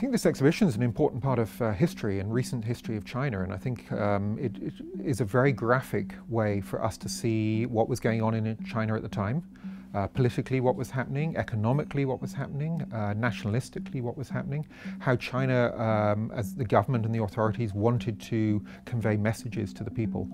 this exhibition is an important part of uh, history and recent history of China, and I think um, it, it is a very graphic way for us to see what was going on in China at the time. Uh, politically, what was happening, economically, what was happening, uh, nationalistically, what was happening, how China, um, as the government and the authorities, wanted to convey messages to the people.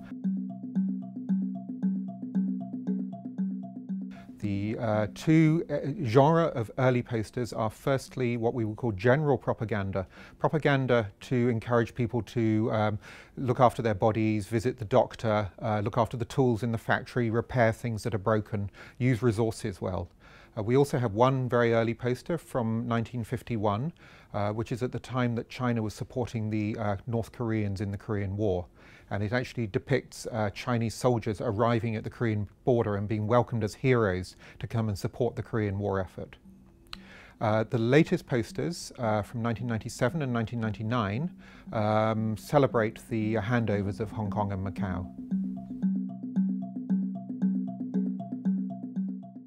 The uh, two uh, genre of early posters are firstly what we would call general propaganda. Propaganda to encourage people to um, look after their bodies, visit the doctor, uh, look after the tools in the factory, repair things that are broken, use resources well. Uh, we also have one very early poster from 1951, uh, which is at the time that China was supporting the uh, North Koreans in the Korean War. And it actually depicts uh, Chinese soldiers arriving at the Korean border and being welcomed as heroes to come and support the Korean War effort. Uh, the latest posters uh, from 1997 and 1999 um, celebrate the handovers of Hong Kong and Macau.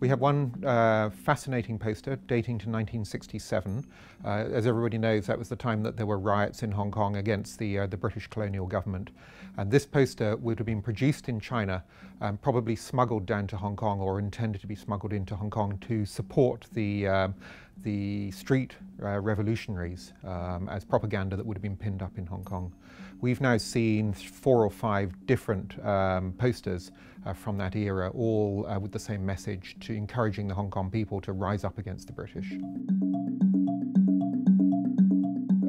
We have one uh, fascinating poster dating to 1967. Uh, as everybody knows, that was the time that there were riots in Hong Kong against the, uh, the British colonial government. And this poster would have been produced in China, um, probably smuggled down to Hong Kong or intended to be smuggled into Hong Kong to support the, um, the street uh, revolutionaries um, as propaganda that would have been pinned up in Hong Kong. We've now seen four or five different um, posters uh, from that era, all uh, with the same message to encouraging the Hong Kong people to rise up against the British.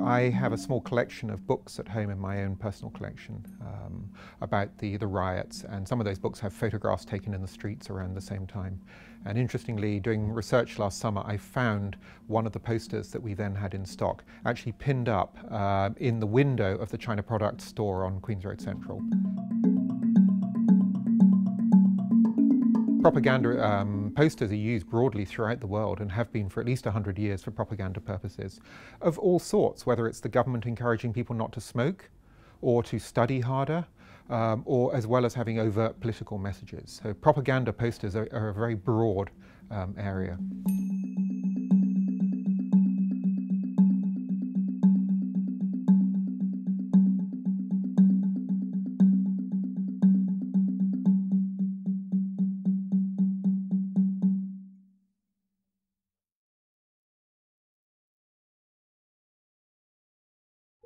I have a small collection of books at home in my own personal collection um, about the, the riots and some of those books have photographs taken in the streets around the same time. And interestingly, doing research last summer, I found one of the posters that we then had in stock actually pinned up uh, in the window of the China Products store on Queens Road Central. Propaganda um, posters are used broadly throughout the world and have been for at least 100 years for propaganda purposes of all sorts, whether it's the government encouraging people not to smoke or to study harder, um, or as well as having overt political messages. So propaganda posters are, are a very broad um, area.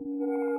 Música